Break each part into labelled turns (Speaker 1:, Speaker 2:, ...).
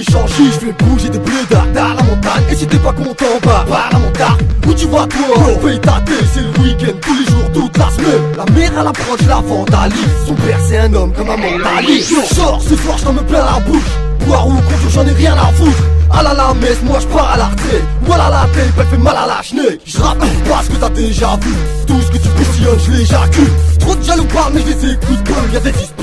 Speaker 1: échanger Je fais bouger des blédards dans la montagne. Et si t'es pas content bah par la montagne. Où tu vas toi? Paye ta c'est le week-end tous les jours toute la semaine. La mère à l'approche la vandalise Son père c'est un homme comme un mentaliste Sors ce soir je me plein la bouche. Boire ou contre j'en ai rien à foutre. À la la messe, moi je pars à la Voilà la tête, elle fait mal à la chenille. Je rappe pas ce que t'as déjà vu. Tout ce que tu positionnes, je l'éjacule Trop de jaloux parlent mais je les écoute peu Y'a des fils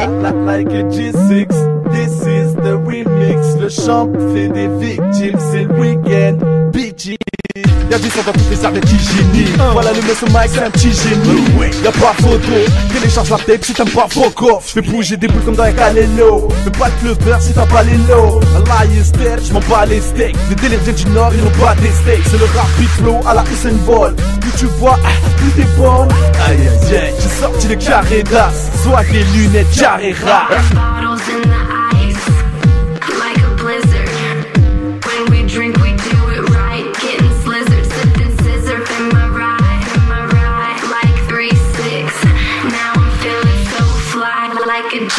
Speaker 2: like a G6.
Speaker 3: This is the remix. Le champ fait des victimes, c'est le week-end. BG. Y'a du sang dans toutes les qui génie. Voilà le monsieur Mike, c'est un petit génie. Y'a pas photo, télécharge la tape si t'aimes pas fuck off. J'fais bouger des boules comme dans un Kalelo. Fais pas le clubber si t'as pas les lots. Is dead, j'm'en bats les steaks. Les délires viennent du nord, ils n'ont pas des steaks. C'est le rapid flow à la Usain Bolt. Plus tu vois, ah, plus t'es bonne. Aïe aïe aïe, j'ai sorti le carré d'as. Soit les lunettes, carré rap.